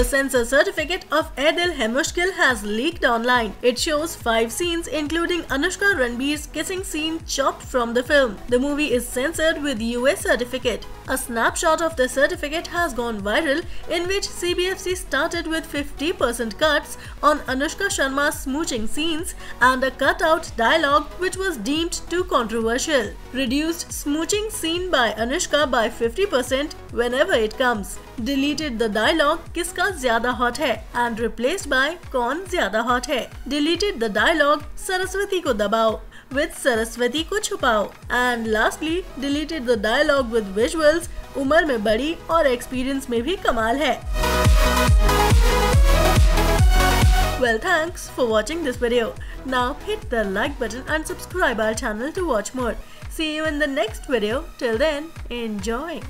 The censor certificate of Ae Dil hai has leaked online. It shows five scenes including Anushka Ranbir's kissing scene chopped from the film. The movie is censored with UA certificate. A snapshot of the certificate has gone viral in which CBFC started with 50% cuts on Anushka Sharma's smooching scenes and a cut-out dialogue which was deemed too controversial. Reduced smooching scene by Anushka by 50% whenever it comes. Deleted the dialogue Kiska ज़्यादा hot है and replaced by कौन ज़्यादा hot है. Deleted the dialogue Saraswati को दबाओ with Saraswati को छुपाओ and lastly deleted the dialogue with visuals उम्र में बड़ी और एक्सपीरियंस में भी कमाल है Well thanks for watching this video. Now hit the like button and subscribe our channel to watch more. See you in the next video. Till then, enjoy.